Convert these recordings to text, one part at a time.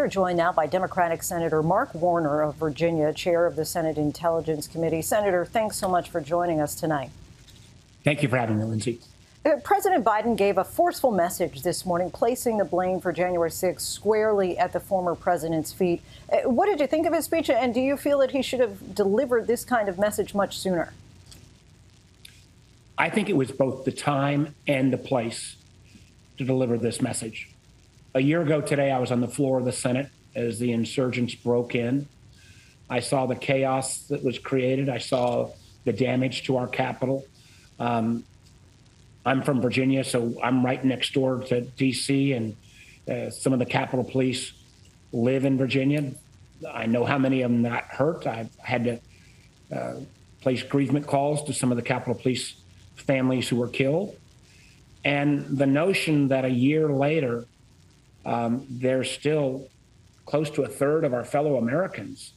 we are joined now by Democratic Senator Mark Warner of Virginia, chair of the Senate Intelligence Committee. Senator, thanks so much for joining us tonight. Thank you for having me, Linsey. Uh, President Biden gave a forceful message this morning, placing the blame for January 6 squarely at the former president's feet. Uh, what did you think of his speech, and do you feel that he should have delivered this kind of message much sooner? I think it was both the time and the place to deliver this message. A year ago today, I was on the floor of the Senate as the insurgents broke in. I saw the chaos that was created. I saw the damage to our Capitol. Um, I'm from Virginia, so I'm right next door to D.C., and uh, some of the Capitol Police live in Virginia. I know how many of them got hurt. I've had to uh, place grievement calls to some of the Capitol Police families who were killed. And the notion that a year later, um, there's still close to a third of our fellow Americans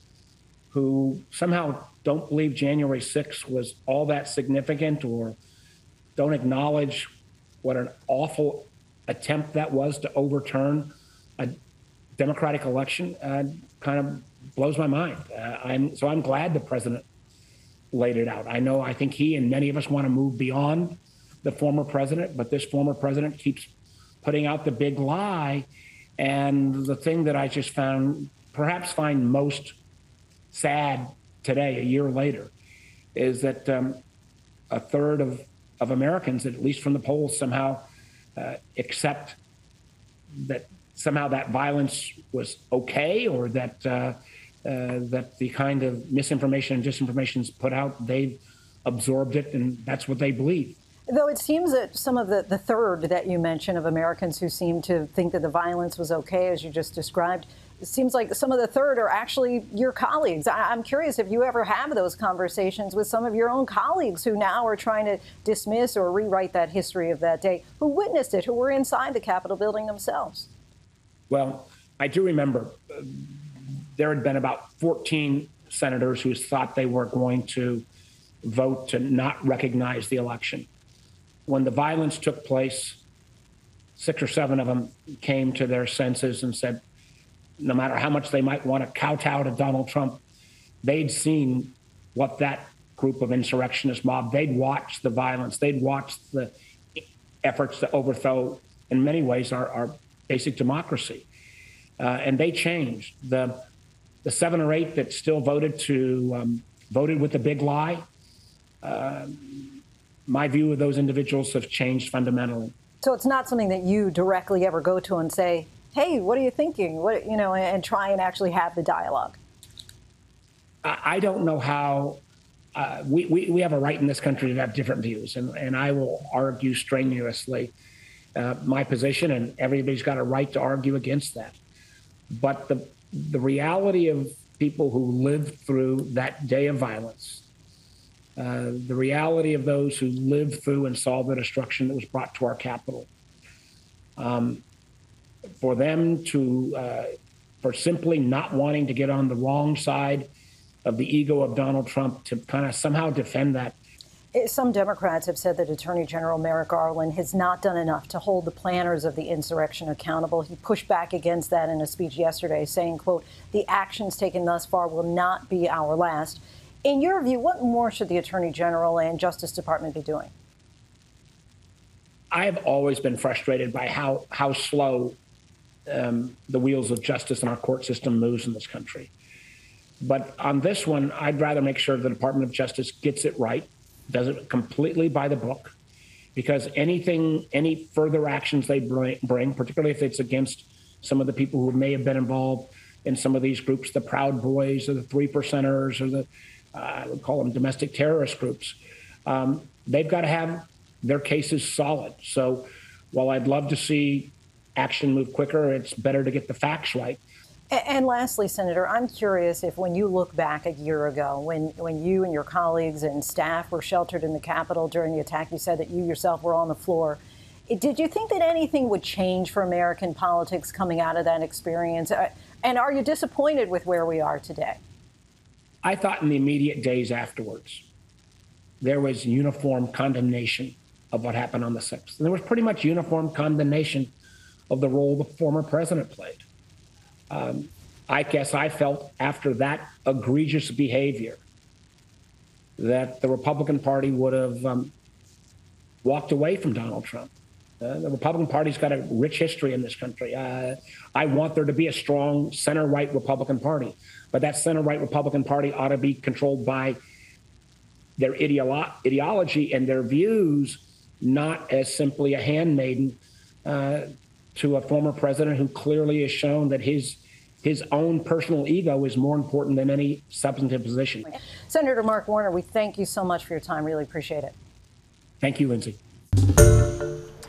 who somehow don't believe January 6th was all that significant or don't acknowledge what an awful attempt that was to overturn a democratic election uh, kind of blows my mind. Uh, I'm, so I'm glad the president laid it out. I know I think he and many of us want to move beyond the former president, but this former president keeps putting out the big lie. And the thing that I just found, perhaps find most sad today, a year later, is that um, a third of of Americans, at least from the polls, somehow uh, accept that somehow that violence was okay, or that uh, uh, that the kind of misinformation and disinformation is put out, they've absorbed it, and that's what they believe. Though it seems that some of the, the third that you mentioned of Americans who seem to think that the violence was okay, as you just described, it seems like some of the third are actually your colleagues. I, am curious if you ever have those conversations with some of your own colleagues who now are trying to dismiss or rewrite that history of that day, who witnessed it, who were inside the Capitol building themselves. Well, I do remember uh, there had been about 14 senators who thought they were going to vote to not recognize the election. When the violence took place, six or seven of them came to their senses and said, no matter how much they might want to kowtow to Donald Trump, they'd seen what that group of insurrectionist mob, they'd watched the violence, they'd watched the efforts to overthrow, in many ways, our, our basic democracy. Uh, and they changed. The, the seven or eight that still voted to um, voted with the big lie, uh, my view of those individuals have changed fundamentally. So it's not something that you directly ever go to and say, hey, what are you thinking? What you know, and try and actually have the dialogue. I don't know how. Uh, we, we, we have a right in this country to have different views, and, and I will argue strenuously uh, my position, and everybody's got a right to argue against that. But the, the reality of people who lived through that day of violence, uh, the reality of those who lived through and saw the destruction that was brought to our capital, um, for them to, uh, for simply not wanting to get on the wrong side of the ego of Donald Trump to kind of somehow defend that. Eh, some Democrats have said that Attorney General Merrick Garland has not done enough to hold the planners of the insurrection accountable. He pushed back against that in a speech yesterday, saying, quote, the actions taken thus far will not be our last. In your view, what more should the Attorney General and Justice Department be doing? I have always been frustrated by how, how slow um, the wheels of justice in our court system moves in this country. But on this one, I'd rather make sure the Department of Justice gets it right, does it completely by the book, because anything, any further actions they bring, particularly if it's against some of the people who may have been involved in some of these groups, the Proud Boys or the Three Percenters or the, I would call them domestic terrorist groups, um, they've got to have their cases solid. So while I'd love to see action move quicker, it's better to get the facts right. And lastly, Senator, I'm curious if when you look back a year ago, when, when you and your colleagues and staff were sheltered in the Capitol during the attack, you said that you yourself were on the floor. Did you think that anything would change for American politics coming out of that experience? Uh, and are you disappointed with where we are today? I thought in the immediate days afterwards, there was uniform condemnation of what happened on the 6th. And there was pretty much uniform condemnation of the role the former president played. Um, I guess I felt after that egregious behavior that the Republican Party would have um, walked away from Donald Trump. Uh, the Republican Party's got a rich history in this country. Uh, I want there to be a strong center right Republican Party, but that center right Republican Party ought to be controlled by their ideolo- ideology and their views, not as simply a handmaiden uh, to a former president who clearly has shown that his his own personal ego is more important than any substantive position. Senator Mark Warner, we thank you so much for your time. Really appreciate it. Thank you, Linsey.